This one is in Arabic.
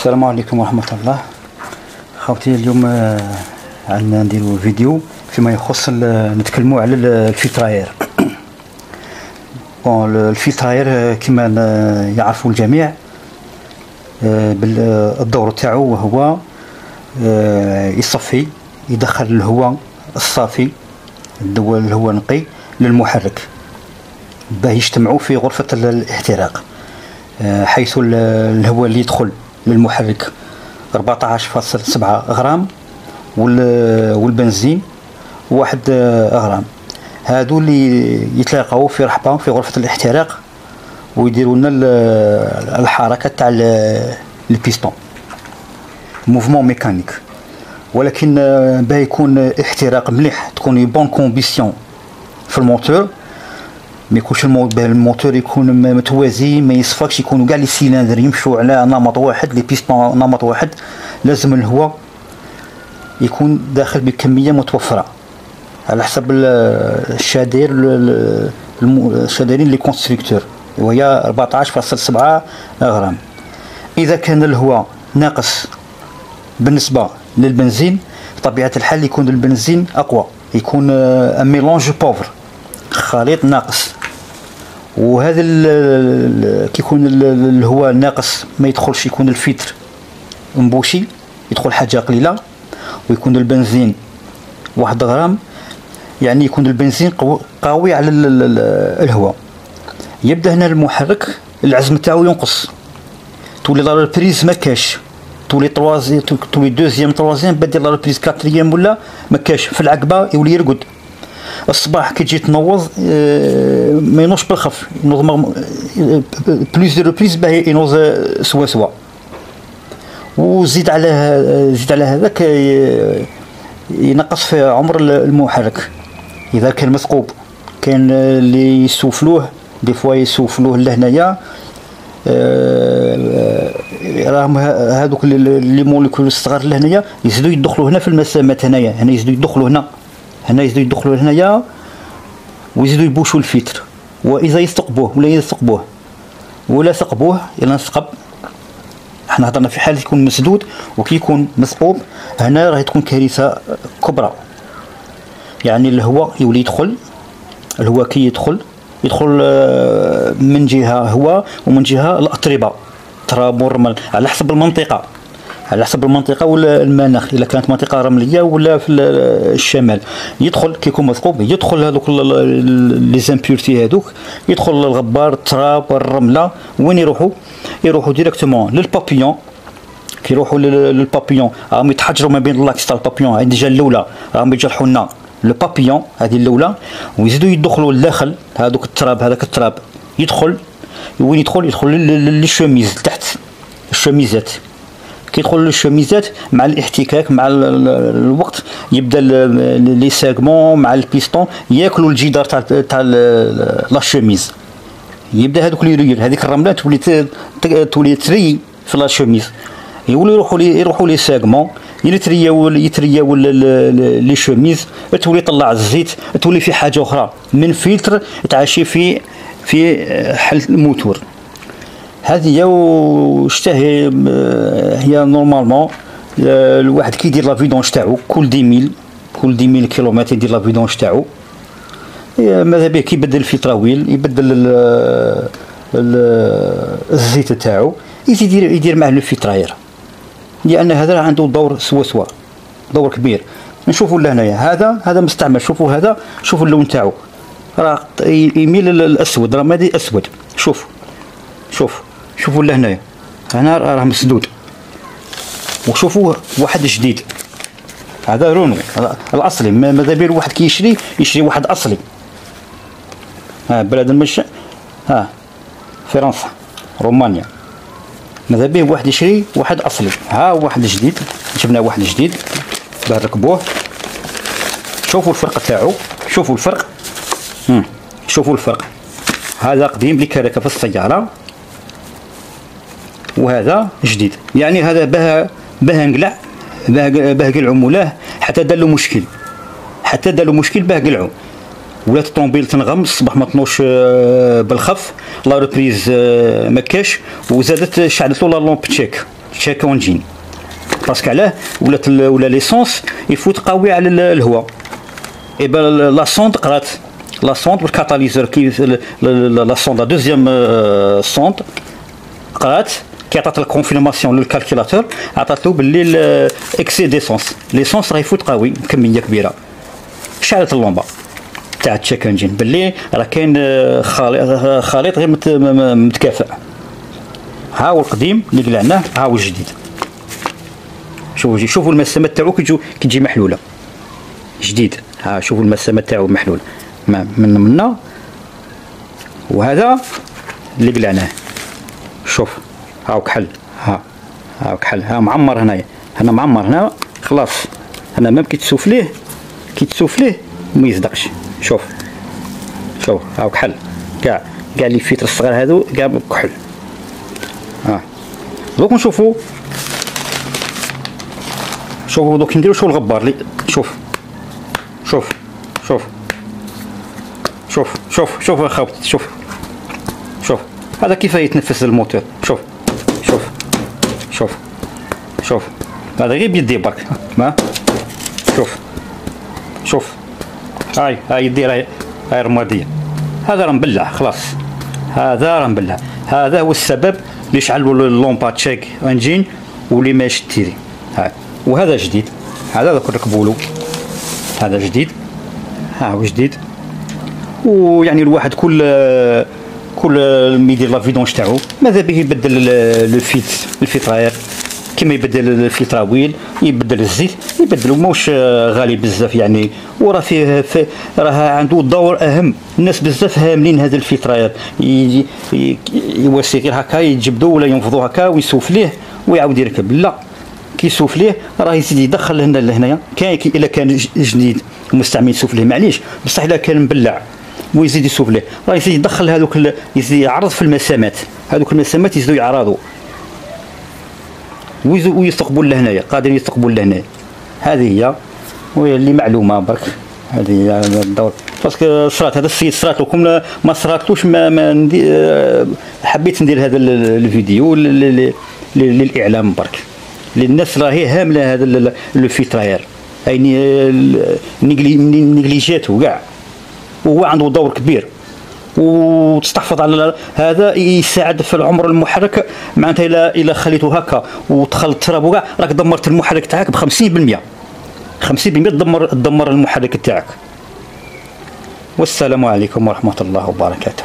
السلام عليكم ورحمة الله. خوتي اليوم آه، عندنا نديرو فيديو فيما يخص نتكلموا على ال- الفلتراير بون ال- الفلتراير آه، كما ن- يعرفوا الجميع آه، بال- آه، الدور تاعو هو آه، يصفي يدخل الهواء الصافي الهواء نقي للمحرك باه يجتمعوا في غرفة ال- الاحتراق آه، حيث ال- الهواء اللي يدخل. للمحرك. 14.7 غرام وال- والبنزين واحد غرام. هادو اللي يتلاقاو في رحبة في غرفة الاحتراق ويديروا لنا ال- الحركة تاع ال- ال piston. mouvement mécanique ولكن آه، باه يكون احتراق مليح تكون bonne combustion في الموتور. ما يكونش الموتور يكون متوازي ما يصفكش يكونوا كاع les cylindres يمشوا على نمط واحد les pistons نمط واحد. لازم الهواء يكون داخل بكمية متوفرة. على حسب ال- الشادير الشادرين les constructeurs. وهي 14.7 غرام. إذا كان الهواء ناقص بالنسبة للبنزين بطبيعة الحال يكون البنزين أقوى. يكون ميلونج بوفر خليط ناقص. وهذا ال- ال- كي يكون ال- ال- الهواء ناقص ما يدخلش يكون الفلتر مبوشي يدخل حاجة قليلة ويكون البنزين واحد غرام. يعني يكون البنزين قو- قوي على ال- ال- ال- الهواء. يبدأ هنا المحرك العزم تاعو ينقص. تولي la reprise ما كاش. تولي تولي deuxième troisième بدي la reprise quatrième ولا ما كاش. في العقبة يولي يرقد. الصباح كي تجي تنوض آه، ما ينوضش بالخف. ينوض آه، plusieurs reprises باه ينوض آه، سوا سوا. وزيد على ه- زيد على هذاك آه، ينقص في عمر المحرك. إذا كان مثقوب كان آه، اللي يسوفلوه دي فوا يسوفلوه لهنايا آه، راهم هذوك لي موليكول الصغار لهنايا يزيدوا يدخلوا هنا في المسامات هنايا. هنا يزيدوا يدخلوا هنا. هنا يزيدوا يدخلوا هنايا ويزيدوا يبوشوا الفلتر وإذا يثقبوه ولا يثقبوه ولا ثقبوه إلى نثقب إحنا هضرنا في حال يكون مسدود وكي يكون مثقوب هنا راهي تكون كارثة كبرى. يعني الهواء يولي يدخل الهواء كي يدخل يدخل آه، من جهة هواء ومن جهة الاتربه تراب والرمل على حسب المنطقة. على حسب المنطقة ولا المناخ اذا كانت منطقة رملية ولا في ال- الشمال. يدخل كي يكون مثقوب يدخل هذوك les impuretés هذوك يدخل الغبار التراب الرملة وين يروحوا؟ يروحوا directement لل papillon. كيروحوا لل- للبابيون. راهم يتحجروا ما بين ال axe تاع البابيون هذه الجهة الأولى. راهم يجرحوا لنا le papillon هذه الأولى. ويزيدوا يدخلوا لداخل هذوك التراب هذاك التراب. يدخل وين يدخل؟ يدخل لل- للشوميز تحت الشوميزات كيدخل للشوميزات مع الاحتكاك مع ال- ال- الوقت يبدا les segments مع البيستون ياكلوا الجدار تاع تاع la chemise يبدا هذوك اللي يريل هذيك الرملة تولي تولي تري في la chemise يولوا يروحوا لي يروحوا les segments يترياو يترياو les chemises تولي تطلع الزيت تولي في حاجة أخرى. من فلتر تعاشي في في حل الموتور هذه وشتهي هي normalement الواحد كيدير la vidange تاعو كل dix mille كل dix mille كيلومتر يدير la vidange تاعو ماذا به كيبدل ال filtre à huile يبدل ال- الزيت تاعو يزيد يدير معاه le filtre à air لأن هذا عنده دور سوا سوا دور كبير. نشوفوا لهنايا هذا هذا مستعمل. شوفوا هذا شوفوا اللون تاعو. راه يميل للاسود راه مادي أسود. شوف شوف شوفوا لهنايا هنا راه مسدود. وشوفوا واحد جديد. هذا رونو. الأصلي. ما- ماذا بيه الواحد كي يشري واحد أصلي. ها بلاد المش ها فرنسا. رومانيا. ماذا بيه واحد يشري واحد أصلي. ها واحد جديد. جبنا واحد جديد. باه نركبوه شوفوا الفرق تاعو. شوفوا الفرق. مم. شوفوا الفرق. هذا قديم اللي كان راكب في السيارة. وهذا جديد. يعني هذا باه باه نقلع باه قلعوا مولاه حتى دار مشكل. حتى دار له مشكل باه قلعوا ولات الطوموبيل تنغم الصباح ما تنوش آه، بالخف. la reprise آه، ما كاش. وزادت شعلت له la lampe check. check engine parce que علاه ولات ولا l'essence يفوت قوي على الهواء et ben la sonde قرات la sonde بال catalyseur كي la sonde la deuxième sonde قرات كي عطات ال confirmation لل calculateur عطات له باللي excès d'essence. l'essence راه يفوت قوي بكميه كبيرة. شعلت اللمبه تاع ال check engine. باللي راه كاين خليط غير متكافئ. ها هو القديم اللي قلعناه ها هو الجديد. شوفوا شوفوا المسامة تاعو كي تجي محلولة. جديد. ها شوفوا المسامة تاعو محلول. من منا وهذا اللي قلعناه. شوف. هاو كحل ها هاو كحل ها معمر هنايا هنا معمر هنا خلاص. هنا même كي تسوفليه كي تسوفليه ما يصدقش. شوف. شوف هاو كحل كاع كاع les filtres الصغار هادو كاع كحل ها. دوك نشوفو. شوفوا دوك نديرو شو الغبار لي. شوف. شوف. شوف. شوف. شوف. شوف. شوف. شوف. هذا كيف يتنفس الموتور؟ شوف. شوف. شوف. هذا غير بيدي برك. ما شوف. شوف. هاي هاي يدير هاي هاي رمادية. هذا راه مبلع خلاص. هذا راه مبلع هذا هو السبب اللي شعلوا اللومبا تشيك انجين واللي ما يشتري هاي. وهذا جديد. هذا ذاك ركبولو هذا جديد. ها هو جديد. ويعني الواحد كل كل ما يدير la vidange تاعو. ماذا به يبدل الفيت الفيتراير كما يبدل ال filtre à huile يبدل الزيت يبدلو. موش غالي بزاف يعني. وراه فيه في راه عنده دور أهم. الناس بزاف هاملين هذا ال filtre à air يواسي غير هكا يجبدو ولا ينفضو هكا ويسوف ليه ويعاود يركب. لا. كيسوف ليه راه يزيد يدخل هنا لهنايا. كاين إلا كان جديد مستعمل يسوف ليه. معليش. بصح إلا كان مبلع. ويزيد يسوف ليه راه يزيد يدخل هذوك يزيد يعرض في المسامات. هذوك المسامات يزيدوا يعرضوا. ويستقبل لهنايا قادرين يستقبل لهنايا هذه هي. وهي اللي معلومة برك. هذه هي الدور. parce que صرات هذا السيد صرات لكم. ما صراتلوش ما, ما ندي حبيت ندير هذا الفيديو للإعلام برك. للناس راهي هاملة هذا le filtre à air يعني نيجليجاتو كاع. وهو عنده دور كبير. وتستحفظ على هذا يساعد في العمر المحرك. معناتها إلى إلى خليته هكا ودخل التراب وكاع. راك دمرت المحرك تاعك ب 50% 50% تدمر تدمر المحرك تاعك. والسلام عليكم ورحمة الله وبركاته.